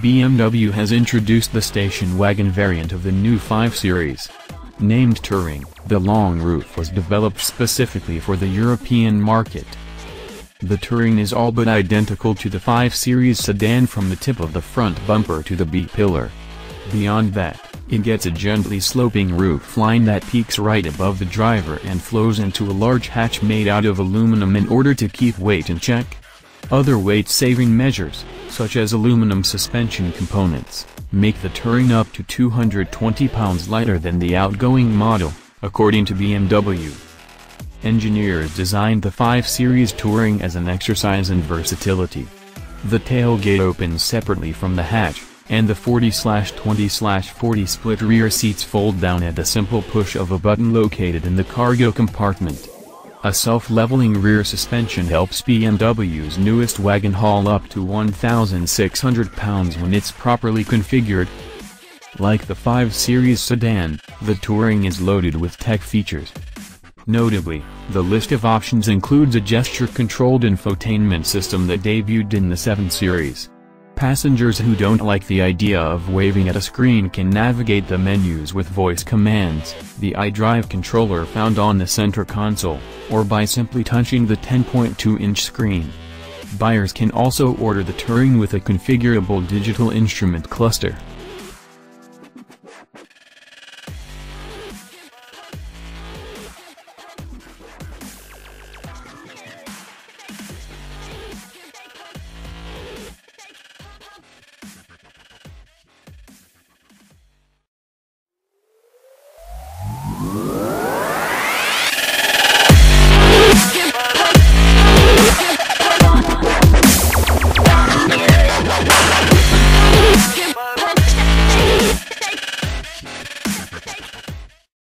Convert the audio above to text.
BMW has introduced the station wagon variant of the new 5 Series. Named Touring, the long roof was developed specifically for the European market. The Touring is all but identical to the 5 Series sedan from the tip of the front bumper to the B-pillar. Beyond that, it gets a gently sloping roof line that peaks right above the driver and flows into a large hatch made out of aluminum in order to keep weight in check. Other weight-saving measures, such as aluminum suspension components, make the Touring up to 220 pounds lighter than the outgoing model, according to BMW. Engineers designed the 5 Series Touring as an exercise in versatility. The tailgate opens separately from the hatch, and the 40-20-40 split rear seats fold down at the simple push of a button located in the cargo compartment. A self-leveling rear suspension helps BMW's newest wagon haul up to 1,600 pounds when it's properly configured. Like the 5 Series sedan, the Touring is loaded with tech features. Notably, the list of options includes a gesture-controlled infotainment system that debuted in the 7 Series. Passengers who don't like the idea of waving at a screen can navigate the menus with voice commands, the iDrive controller found on the center console, or by simply touching the 10.2-inch screen. Buyers can also order the Touring with a configurable digital instrument cluster.